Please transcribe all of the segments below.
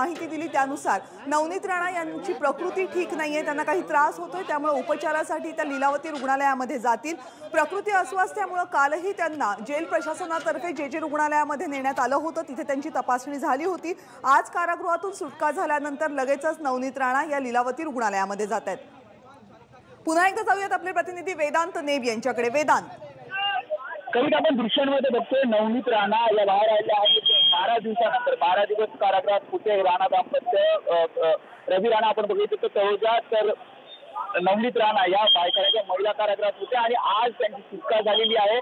माहिती दिली त्यानुसार. नवनीत राणा यांची प्रकृती ठीक नाहीये त्यांना काही त्रास होतोय त्यामुळे उपचारासाठी त्या लीलावती रुग्णालयामध्ये जातील. प्रकृती अस्वास्थ्यामुळे कालही त्यांना जेल प्रशासनातर्फे जे जे रुग्णालयामध्ये नेण्यात आलं होतं तिथे त्यांची तपासणी झाली होती. आज कारागृहातून सुटका झाल्यानंतर लगेचच नवनीत राणा या लीलावती रुग्णालयामध्ये जात आहेत. पुन्हा एकदा जाऊयात आपले प्रतिनिधी वेदांत नेब यांच्याकडे. वेदांत. कविता आपण दृश्यांमध्ये बघतोय नवनीत राणा या बाहेर आलेल्या आहेत. बारा दिवसानंतर बारा दिवस कारागृहात कुठे राणा दाम्पत्य रवी राणा आपण बघितलं तर तळोजा तर नवनीत राणा या बायकाच्या महिला कारागृहात होत्या आणि आज त्यांची सुटका झालेली आहे.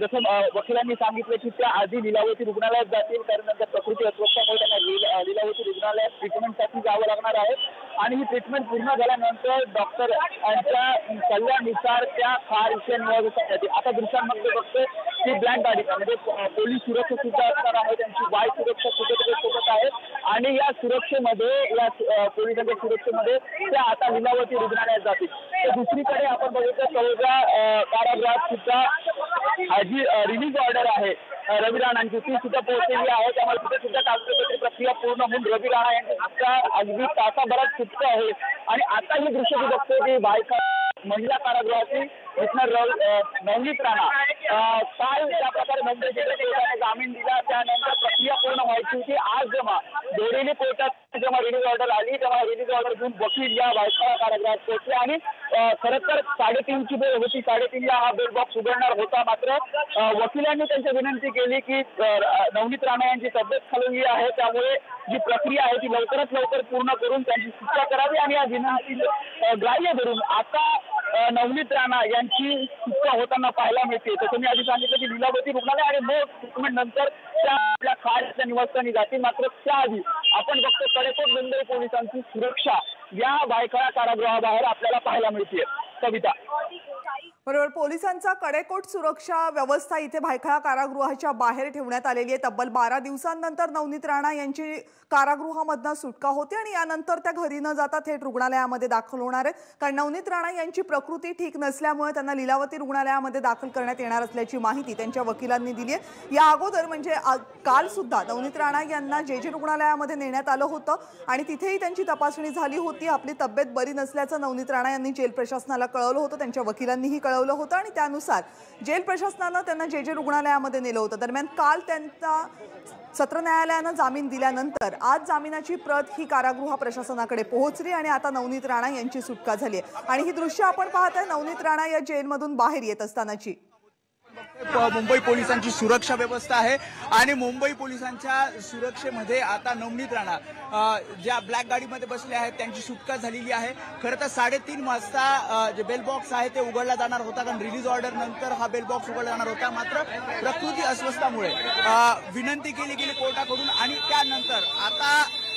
जसं वकिलांनी सांगितलं की त्या आधी लिलावती रुग्णालयात जातील कारण त्यांच्या प्रकृती अस्वस्थामुळे त्यांना लिलावती रुग्णालयात ट्रीटमेंटसाठी जावं लागणार आहे. आणि ही ट्रीटमेंट पूर्ण झाल्यानंतर डॉक्टर यांच्या सल्ल्यानुसार त्या फार विषय निवडून आता दृश्यांमध्ये बघतोय की ब्लॅक गाडी म्हणजे पोलीस सुरक्षा सुद्धा असणार आहे त्यांची वाय सुरक्षा सुद्धा सोबत आहे. आणि या सुरक्षेमध्ये या पोलिसांच्या सुरक्षेमध्ये त्या आता लिलावती रुग्णालयात जातील. तर दुसरीकडे आपण बघितलं तळोजा कारागृहात सुद्धा जी रिलीज ऑर्डर आहे रवी राणांची. ती सुद्धा पोहोचलेली आहे. त्यामुळे तिथे सुद्धा कागदपत्र प्रक्रिया पूर्ण होऊन रवी राणा यांची सुद्धा अगदी तासाभरात सुटका आहे. आणि आता ही दृश्य मी बघतोय की बायका महिला कारागृहातील इथनं रव- अ, नवनीत राणा. काल ज्या प्रकारे मुंबई कोर्टाने जामीन दिला त्यानंतर प्रक्रिया पूर्ण व्हायची होती. आज जेव्हा दोरेली कोर्टात जेव्हा रिलीज ऑर्डर आली तेव्हा रिलीज ऑर्डर घेऊन वकील या बायका कारागृहात पोहोचले आणि खरं तर साडेतीनची वेळ होती. साडेतीनला हा बेल बॉक्स उघडणार होता मात्र वकिलांनी त्यांची विनंती केली की नवनीत राणा यांची तब्येत खालवली आहे. त्यामुळे जी प्रक्रिया आहे ती लवकरात लवकर पूर्ण करून त्यांची सुटका करावी आणि या विनंती ग्राह्य धरून आता नवनीत राणा यांची सुटका होताना पाहायला मिळते. तसं मी आधी सांगितलं की लिलावती रुग्णालय आणि मग ट्रीटमेंट नंतर त्या आपल्या खाडच्या निवासस्थानी जातील. मात्र त्याआधी आपण बघतो कडेकोट मुंबई पोलिसांची सुरक्षा या भायखळा कारागृहाबाहेर आपल्याला पाहायला मिळते कविता. बरोबर पोलिसांचा कडेकोट सुरक्षा व्यवस्था इथे भायखळा कारागृहाच्या बाहेर ठेवण्यात आलेली आहे. तब्बल बारा दिवसांनंतर नवनीत राणा यांची कारागृहामधनं सुटका होते आणि यानंतर त्या घरी न जाता थेट रुग्णालयामध्ये दाखल होणार आहेत. कारण नवनीत राणा यांची प्रकृती ठीक नसल्यामुळे त्यांना लीलावती रुग्णालयामध्ये दाखल करण्यात येणार असल्याची माहिती त्यांच्या वकिलांनी दिली आहे. या अगोदर म्हणजे आ- काल सुद्धा नवनीत राणा यांना जे जे रुग्णालयामध्ये नेण्यात आलं होतं आणि तिथेही त्यांची तपासणी झाली होती. आपली तब्येत बरी नसल्याचं नवनीत राणा यांनी जेल प्रशासनाला कळवलं होतं. त्यांच्या वकिलांनीही कळवलं होतं आणि त्यानुसार जेल प्रशासनानं त्यांना जे जे रुग्णालयामध्ये नेलं होतं. दरम्यान काल त्यांचा सत्र न्यायालयानं जामीन दिल्यानंतर आज जामिनाची प्रत ही कारागृह प्रशासनाकडे पोहोचली आणि आता नवनीत राणा यांची सुटका झाली आहे. आणि ही दृश्य आपण पाहताय नवनीत राणा या जेलमधून बाहेर येत असतानाची. मुंबई पोलिसांची सुरक्षा व्यवस्था आहे आणि मुंबई पोलिसांच्या सुरक्षेमध्ये आता नवनीत राणा ज्या ब्लॅक गाडीमध्ये बसले आहेत त्यांची सुटका झालेली आहे. खरं तर साडेतीन वाजता जे बेल बॉक्स आहे ते उघडला जाणार होता कारण रिलीज ऑर्डर नंतर हा बेल बॉक्स उघडला जाणार होता. मात्र प्रकृती अस्वस्थामुळे विनंती केली गेली कोर्टाकडून आणि त्यानंतर आता